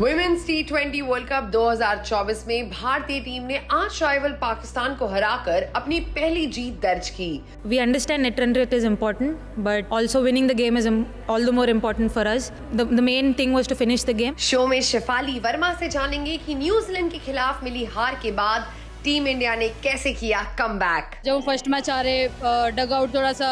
Women's T twenty world cup 2024 में भारतीय team ने आज राइवल पाकिस्तान को हराकर अपनी पहली जीत दर्ज की। We understand net run rate is important but also winning the game is all the more important for us the main thing was to finish the game show में शेफाली वर्मा से जानेंगे कि न्यूजीलैंड के खिलाफ मिली हार के बाद टीम इंडिया ने कैसे किया कम जब फ़र्स्ट मैच आ रहे डग आउट थोड़ा सा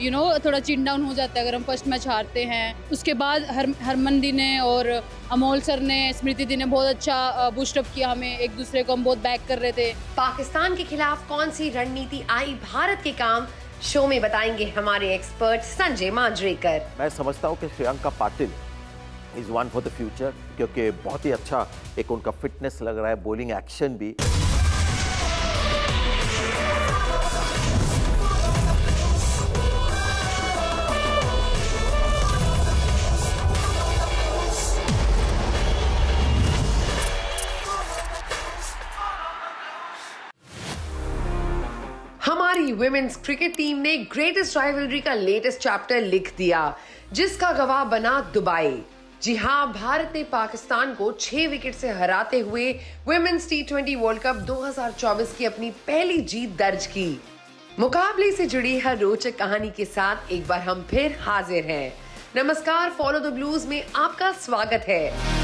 यू you नो know, थोड़ा चिन डाउन हो जाता है अगर हम फ़र्स्ट मैच हारते हैं। उसके बाद हर हरमन दी ने और अमोल सर ने स्मृति दी ने बहुत अच्छा बूस्टअप किया हमें। एक दूसरे को हम बहुत बैक कर रहे थे। पाकिस्तान के खिलाफ कौन सी रणनीति आई? भारत के काम शो में बताएँगे हमारे एक्सपर्ट संजय मांजरेकर। मैं समझता हूँ कि Shreyanka Patil is one for the future क्योंकि बहुत ही अच्छा एक उनका फिटनेस लग रहा है बॉलिंग एक्शन भी। हमारी वुमेन्स क्रिकेट टीम ने ग्रेटेस्ट राइवलरी का लेटेस्ट चैप्टर लिख दिया, जिसका गवाह बना दुबई। जी हाँ भारत ने पाकिस्तान को छह विकेट से हराते हुए women's T twenty world cup 2024 की अपनी पहली जीत दर्ज की। मुकाबले से जुड़ी हर रोचक कहानी के साथ एक बार हम फिर हाजिर हैं। नमस्कार फॉलो द ब्लूज में आपका स्वागत है।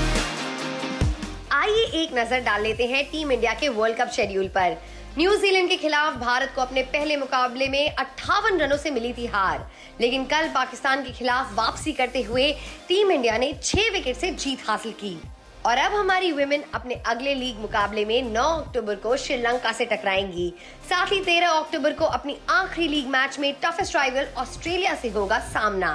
आइए एक नज़र डाल लेते हैं टीम इंडिया के वर्ल्ड कप शेड्यूल पर। न्यूजीलैंड के खिलाफ भारत को अपने पहले मुकाबले में अट्ठावन रनों से मिली थी हार। लेकिन कल पाकिस्तान के खिलाफ वापसी करते हुए टीम इंडिया ने छह विकेट से जीत हासिल की। और अब हमारी वुमेन अपने अगले लीग मुकाबले में 9 अक्टूबर को श्रीलंका से टकराएँगी। साथ ही 13 अक्टूबर को अपनी आखिरी लीग मैच में टफेस्ट राइवल ऑस्ट्रेलिया से होगा सामना।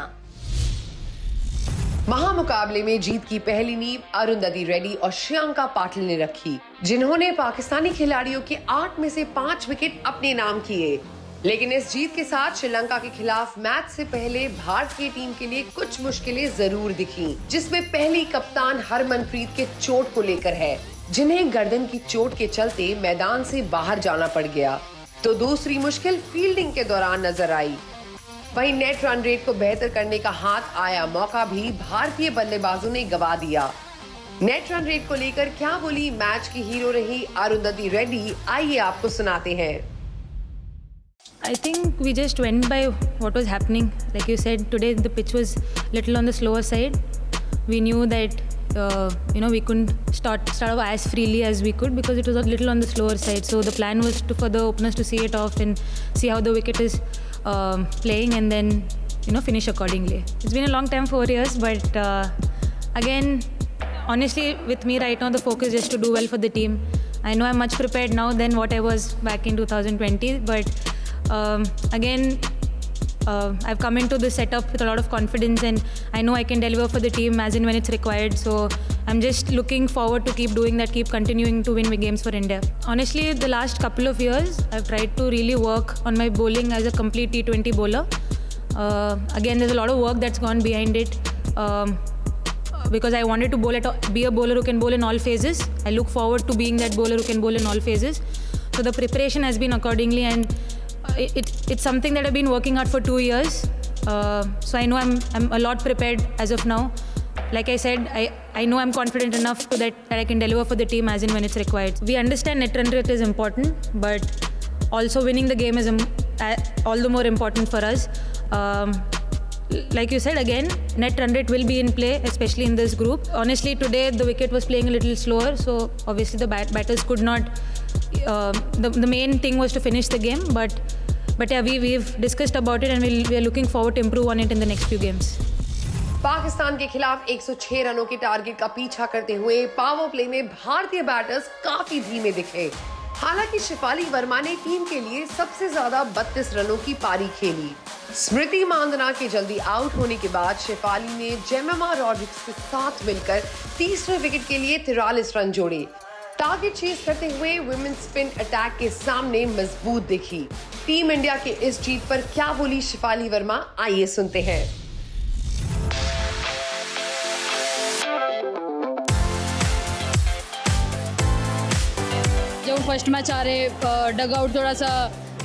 महामुकाबले में जीत की पहली नींव अरुंधति रेड्डी और श्रियंका पाटिल ने रखी, जिन्होंने पाकिस्तानी खिलाड़ियों के आठ में से पाँच विकेट अपने नाम किए। लेकिन इस जीत के साथ श्रीलंका के खिलाफ मैच से पहले भारतीय टीम के लिए कुछ मुश्किलें ज़रूर दिखी, जिसमें पहली कप्तान हरमनप्रीत के चोट को लेकर है, जिन्हें गर्दन की चोट के चलते मैदान से बाहर जाना पड़ गया। तो दूसरी मुश्किल फील्डिंग के दौरान नज़र आई। वहीं नेट रन रेट को बेहतर करने का हाथ आया मौका भी भारतीय बल्लेबाजों ने गवा दिया नेट रन रेट को लेकर क्या बोली मैच की हीरो रही अरुंधति रेड्डी आइए आपको सुनाते हैं I think we just went by what was happening. Like you said, today the pitch was little on the slower side. We knew that uh, you know we couldn't start start off as freely as we could because it was a little on the slower side. So the plan was to for the openers to see it off and see how the wicket is um, playing and then you know finish accordingly. It's been a long time, four years, but uh, again, honestly, with me right now, the focus is to do well for the team. I know I'm much prepared now than what I was back in 2020, but um, again, uh, I've come into this setup with a lot of confidence, and I know I can deliver for the team as and when it's required. So I'm just looking forward to keep doing that, keep continuing to win games for India. Honestly, the last couple of years, I've tried to really work on my bowling as a complete T20 bowler. Uh, again, there's a lot of work that's gone behind it. Um, because I wanted to bowl at be a bowler who can bowl in all phases. I look forward to being that bowler who can bowl in all phases. So the preparation has been accordingly, and it, it, it's something that I've been working out for two years. Uh, so I know I'm, I'm a lot prepared as of now. Like I said, I, I know I'm confident enough to that, that I can deliver for the team as and when it's required. We understand net run rate is important, but also winning the game is all the more important for us. Um, like you said again net run rate will be in play especially in this group honestly today the wicket was playing a little slower so obviously the bat- batters could not uh, the, the main thing was to finish the game but but yeah we, we've discussed about it and we'll, we are looking forward to improve on it in the next few games Pakistan के खिलाफ 106 रनों के target का पीछा करते हुए power play में भारतीय बैटर्स काफ़ी धीमे दिखे। हालाँकि शिफाली वर्मा ने टीम के लिए सबसे ज़्यादा 32 रनों की पारी खेली। स्मृति मांदना के जल्दी आउट होने के बाद शिफाली ने जेमेमा रॉड्रिक्स के साथ मिलकर तीसरे विकेट के लिए तिरालीस रन जोड़े। टारगेट चेस करते हुए वुमेन स्पिन अटैक के सामने मज़बूत दिखी। टीम इंडिया के इस जीत पर क्या बोली शिफाली वर्मा? आइए सुनते हैं। फ़र्स्ट मैच आ रहे डग आउट थोड़ा सा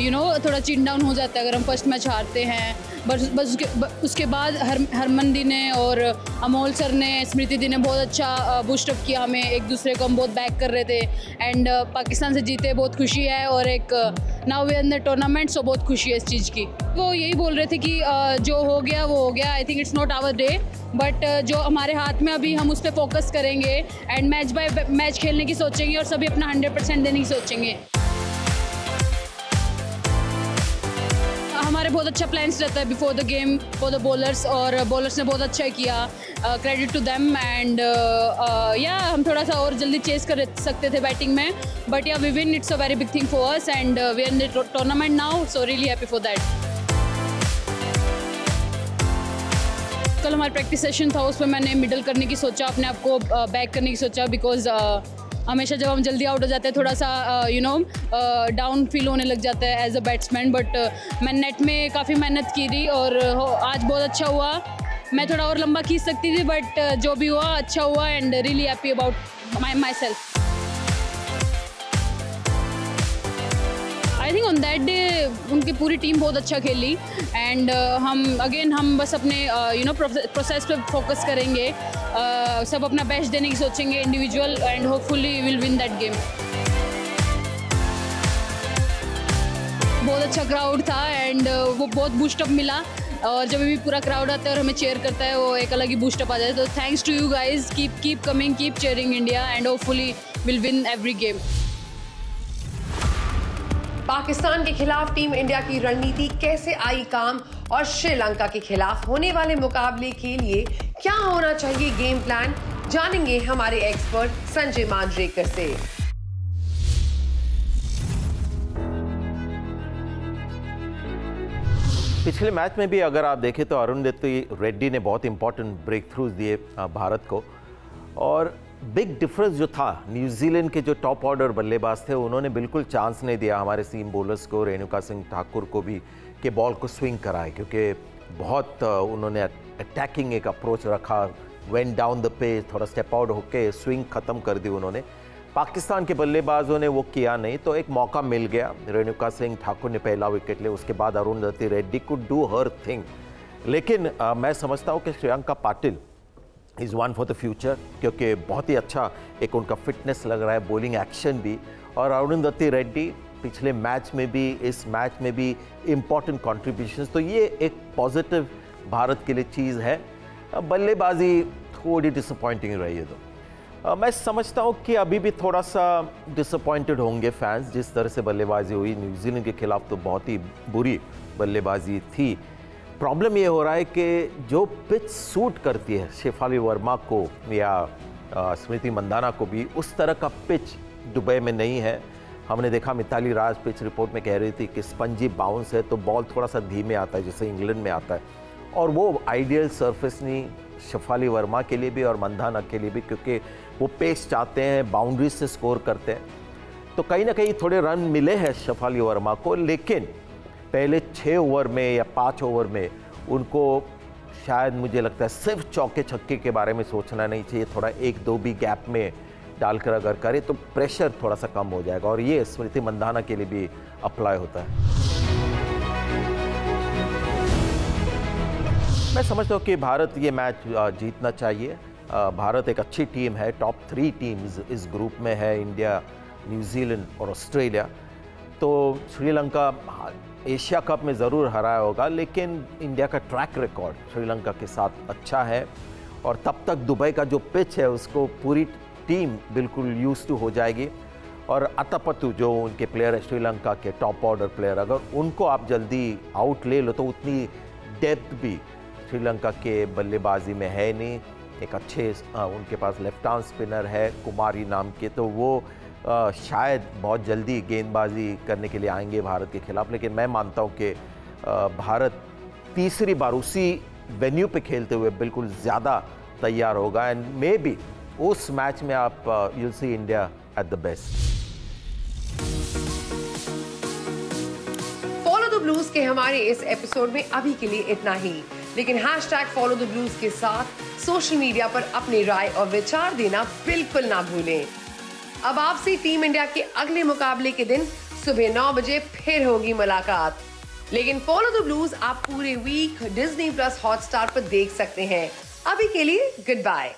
यू you नो know, थोड़ा चिन डाउन हो जाता है अगर हम फ़र्स्ट मैच हारते हैं। बस बस उसके उसके बाद हर, हरमन दी ने और अमोल सर ने, स्मृति दी ने बहुत अच्छा बूस्टअप किया हमें। एक दूसरे को हम बहुत बैक कर रहे थे। एंड पाकिस्तान से जीते, बहुत खुशी है। और एक नाउ वे इन टूर्नामेंट सो बहुत खुशी है इस चीज़ की। वो यही बोल रहे थे कि जो हो गया, वो हो गया। I think it's not our day but जो हमारे हाथ में अभी हम उस पर फोकस करेंगे। एंड मैच बाय मैच खेलने की सोचेंगे और सभी अपना हंड्रेड परसेंट देने की सोचेंगे। हमारे बहुत अच्छा प्लान्स रहता है before the game for the bowlers और बॉलर्स ने बहुत अच्छा किया। क्रेडिट टू देम एंड या हम थोड़ा सा और जल्दी चेस कर सकते थे बैटिंग में। But yeah we win it's a very big thing for us and we are in tournament now so really happy for that कल हमारा प्रैक्टिस सेशन था, उसमें मैंने मिडल करने की सोचा, अपने आप को बैक करने की सोचा बिकॉज़ हमेशा जब हम जल्दी आउट हो जाते हैं थोड़ा सा यू नो डाउन फील होने लग जाता है एज अ बैट्समैन बट मैं नेट में काफ़ी मेहनत की थी और आज बहुत अच्छा हुआ। मैं थोड़ा और लंबा खींच सकती थी बट जो भी हुआ अच्छा हुआ and really happy about my myself I think on that day उनकी पूरी टीम बहुत अच्छा खेली एंड uh, हम अगेन हम बस अपने यू नो प्रोसेस पे फोकस करेंगे। Uh, सब अपना बेस्ट देने की सोचेंगे individual and hopefully will win that game बहुत अच्छा क्राउड था एंड वो बहुत बूस्टअप मिला। और जब भी पूरा क्राउड आता है और हमें चेयर करता है वो एक अलग ही बूस्टअप आ जाए तो thanks to you guys keep keep coming keep cheering India and hopefully will win every game Pakistan के खिलाफ टीम इंडिया की रणनीति कैसे आई काम और श्रीलंका के खिलाफ होने वाले मुकाबले के लिए क्या होना चाहिए गेम प्लान? जानेंगे हमारे एक्सपर्ट संजय मांजरेकर से। पिछले मैच में भी अगर आप देखें तो अरुण अरुणदत्ती रेड्डी ने बहुत इंपॉर्टेंट ब्रेक थ्रूज दिए भारत को। और बिग डिफरेंस जो था न्यूजीलैंड के जो टॉप ऑर्डर बल्लेबाज थे, उन्होंने बिल्कुल चांस नहीं दिया हमारे सीम बॉलर्स को, रेणुका सिंह ठाकुर को भी, कि बॉल को स्विंग कराए, क्योंकि बहुत उन्होंने अटैकिंग एक अप्रोच रखा वेन डाउन द पे थोड़ा स्टेप आउट होके स्विंग ख़त्म कर दी उन्होंने। पाकिस्तान के बल्लेबाजों ने वो किया नहीं तो एक मौका मिल गया। रेणुका सिंह ठाकुर ने पहला विकेट लिया उसके बाद Arundhati Reddy could do her thing लेकिन आ, मैं समझता हूँ कि Shreyanka Patil is one for the future क्योंकि बहुत ही अच्छा एक उनका फिटनेस लग रहा है बॉलिंग एक्शन भी। और अरुणदत्ती रेड्डी पिछले मैच में भी, इस मैच में भी इंपॉर्टेंट कॉन्ट्रीब्यूशन तो ये एक पॉजिटिव भारत के लिए चीज़ है। बल्लेबाजी थोड़ी डिसअपॉइंटिंग रही है तो। मैं समझता हूँ कि अभी भी थोड़ा सा डिसअपॉइंटेड होंगे फैंस जिस तरह से बल्लेबाजी हुई। न्यूजीलैंड के खिलाफ तो बहुत ही बुरी बल्लेबाजी थी। प्रॉब्लम ये हो रहा है कि जो पिच सूट करती है, शेफाली वर्मा को या स्मृति मंदाना को भी, उस तरह का पिच दुबई में नहीं है। हमने देखा मिताली राज पिच रिपोर्ट में कह रही थी कि स्पंजी बाउंस है तो बॉल थोड़ा सा धीमे आता है जैसे इंग्लैंड में आता है। और वो आइडियल सरफेस नहीं, शफाली वर्मा के लिए भी और मंदाना के लिए भी, क्योंकि वो पेस चाहते हैं बाउंड्री से स्कोर करते हैं। तो कहीं ना कहीं थोड़े रन मिले हैं शफाली वर्मा को, लेकिन पहले छः ओवर में या पाँच ओवर में उनको शायद मुझे लगता है सिर्फ़ चौके छक्के के बारे में सोचना नहीं चाहिए, थोड़ा एक दो भी गैप में डालकर अगर करें तो प्रेशर थोड़ा सा कम हो जाएगा और ये स्मृति मंदाना के लिए भी अप्लाई होता है। मैं समझता हूँ कि भारत ये मैच जीतना चाहिए। भारत एक अच्छी टीम है, टॉप थ्री टीम्स इस ग्रुप में है, इंडिया, न्यूजीलैंड और ऑस्ट्रेलिया। तो श्रीलंका एशिया कप में ज़रूर हराया होगा, लेकिन इंडिया का ट्रैक रिकॉर्ड श्रीलंका के साथ अच्छा है। और तब तक दुबई का जो पिच है, उसको पूरी टीम बिल्कुल यूज़ टू हो जाएगी। और अतपतु जो उनके प्लेयर है श्रीलंका के टॉप ऑर्डर प्लेयर अगर उनको आप जल्दी आउट ले लो तो उतनी डेप्थ भी श्रीलंका के बल्लेबाजी में है नहीं। एक अच्छे आ, उनके पास लेफ़्ट आर्म स्पिनर है कुमारी नाम के तो वो आ, शायद बहुत जल्दी गेंदबाजी करने के लिए आएँगे भारत के खिलाफ। लेकिन मैं मानता हूँ कि भारत तीसरी बार उसी वेन्यू पे खेलते हुए बिल्कुल ज़्यादा तैयार होगा। एंड मे बी उस मैच में आप you'll see India at the best follow the blues के हमारे इस एपिसोड में अभी के लिए इतना ही। लेकिन hashtag follow the blues के साथ सोशल मीडिया पर अपनी राय और विचार देना बिल्कुल ना भूलें। अब आपसे टीम इंडिया के अगले मुकाबले के दिन सुबह नौ बजे फिर होगी मुलाकात। लेकिन फॉलो द ब्लूज आप पूरे वीक डिज्नी प्लस हॉटस्टार पर देख सकते हैं। अभी के लिए गुड बाय